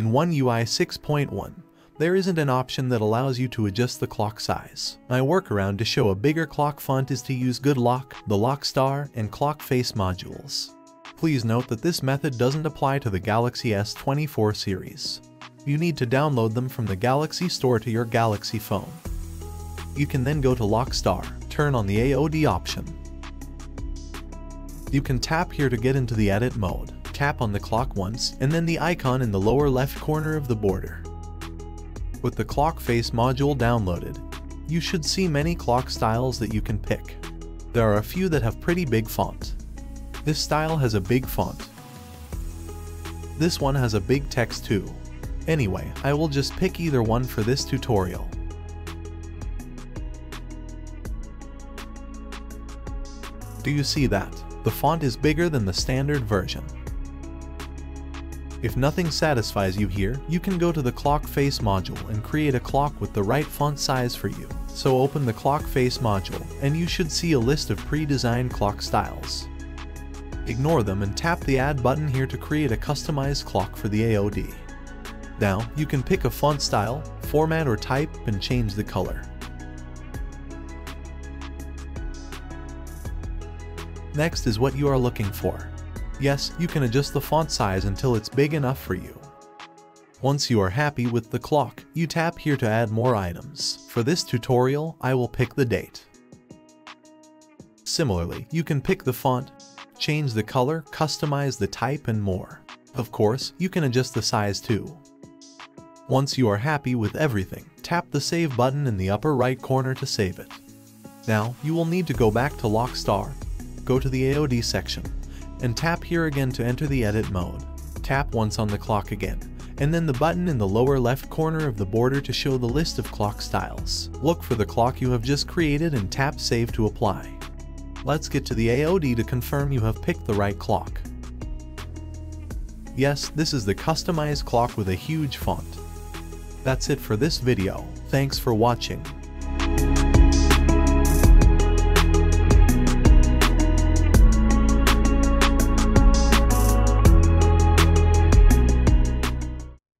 In One UI 6.1, there isn't an option that allows you to adjust the clock size. My workaround to show a bigger clock font is to use Good Lock, the Lockstar, and Clock Face modules. Please note that this method doesn't apply to the Galaxy S24 series. You need to download them from the Galaxy Store to your Galaxy phone. You can then go to Lockstar, turn on the AOD option. You can tap here to get into the edit mode, tap on the clock once, and then the icon in the lower left corner of the border. With the clock face module downloaded, you should see many clock styles that you can pick. There are a few that have pretty big font. This style has a big font. This one has a big text too. Anyway, I will just pick either one for this tutorial. Do you see that? The font is bigger than the standard version. If nothing satisfies you here, you can go to the clock face module and create a clock with the right font size for you. So open the clock face module and you should see a list of pre-designed clock styles. Ignore them and tap the add button here to create a customized clock for the AOD. Now, you can pick a font style, format or type and change the color. Next is what you are looking for. Yes, you can adjust the font size until it's big enough for you. Once you are happy with the clock, you tap here to add more items. For this tutorial, I will pick the date. Similarly, you can pick the font, change the color, customize the type, and more. Of course, you can adjust the size too. Once you are happy with everything, tap the Save button in the upper right corner to save it. Now, you will need to go back to Lockstar, go to the AOD section, and tap here again to enter the edit mode. Tap once on the clock again, and then the button in the lower left corner of the border to show the list of clock styles. Look for the clock you have just created and tap Save to apply. Let's get to the AOD to confirm you have picked the right clock. Yes, this is the customized clock with a huge font. That's it for this video, thanks for watching.